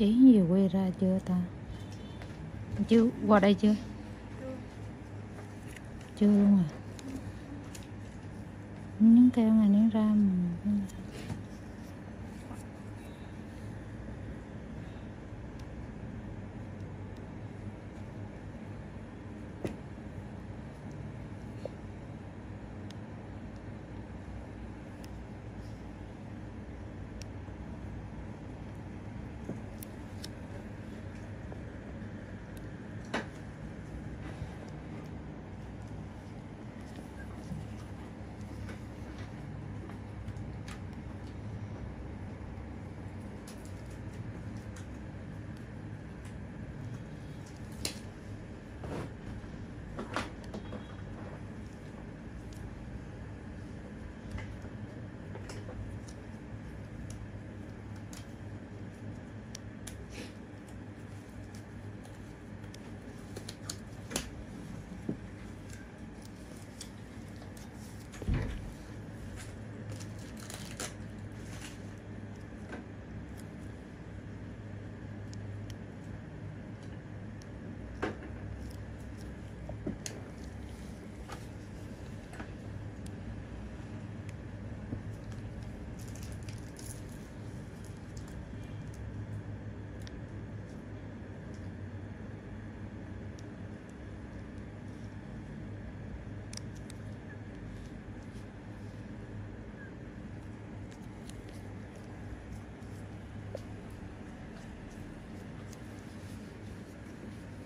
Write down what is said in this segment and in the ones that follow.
Chí nhiều quay ra chưa ta? Chưa, qua đây chưa? Chưa luôn à? Nhấn theo này nén ra mà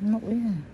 mũi à?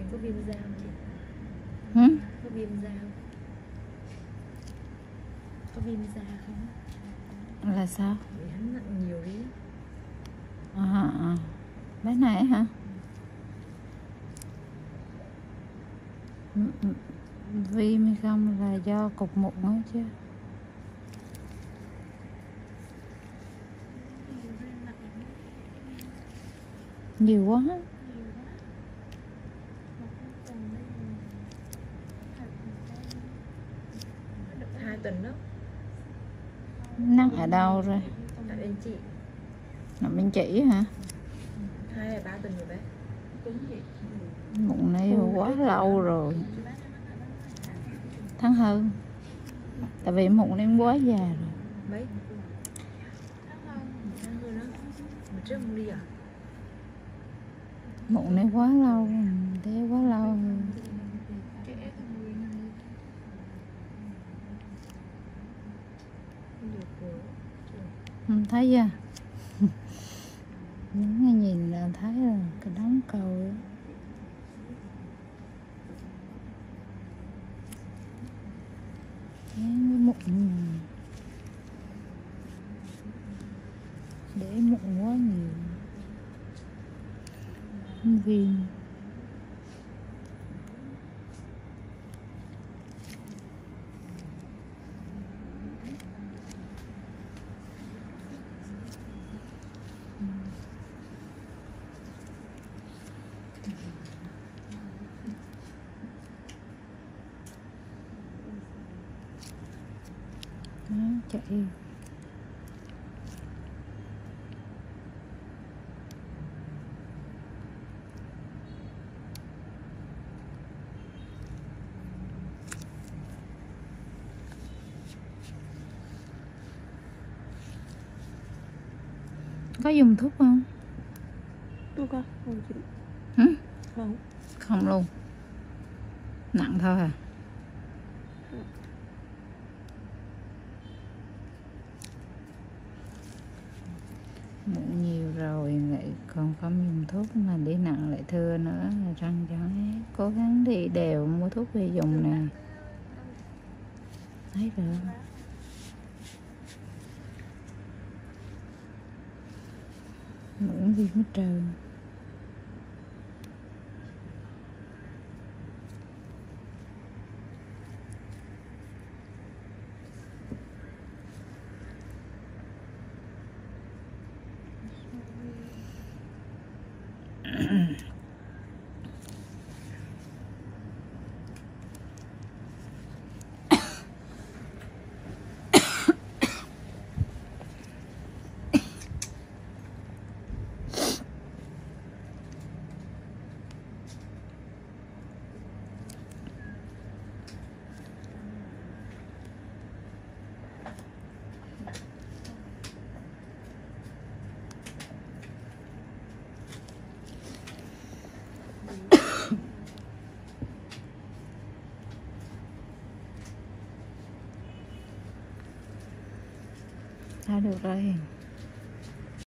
Riêng có viêm da không chị? Hử? Có viêm da không? Có viêm da không? là sao Bị hắn nặng nhiều đi à, à. bé này hả M- m- viêm hay không là do cục mụn á chứ nhiều quá Hai tuần đó nắng ở đâu rồi Tại bên chị. Nằm bên chỉ hả? Hai hay ba tuần rồi bé? Mụn này quá lâu rồi. tháng hơn. Tại vì mụn này quá già rồi. Mấy? À? mụn này quá lâu thế quá lâu rồi. Không được rồi không thấy chưa? Những cái nhìn là thấy rồi cái đóng cầu ấy. Đấy, mụn để mụn quá nhiều. Viên chạy có dùng thuốc không? Không có, không chị Hử? Không. Không luôn. Nặng thôi à mụn nhiều rồi lại còn không dùng thuốc mà đi nặng lại thưa nữa. Răng chó cố gắng đi đều mua thuốc về dùng nè. Thấy rồi mụn gì hết trơn. Thôi được rồi